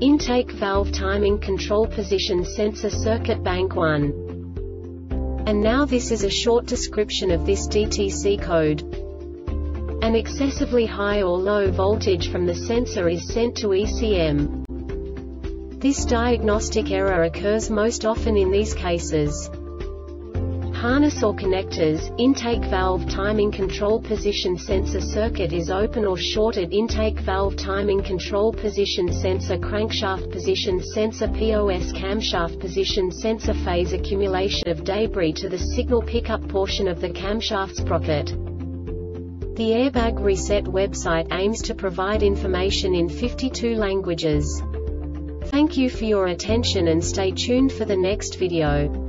Intake valve timing control position sensor circuit bank 1. And now this is a short description of this DTC code. An excessively high or low voltage from the sensor is sent to ECM. This diagnostic error occurs most often in these cases harness or connectors, intake valve timing control position sensor circuit is open or shorted intake valve timing control position sensor crankshaft position sensor POS camshaft position sensor phase accumulation of debris to the signal pickup portion of the camshaft sprocket. The Airbag Reset website aims to provide information in 52 languages. Thank you for your attention and stay tuned for the next video.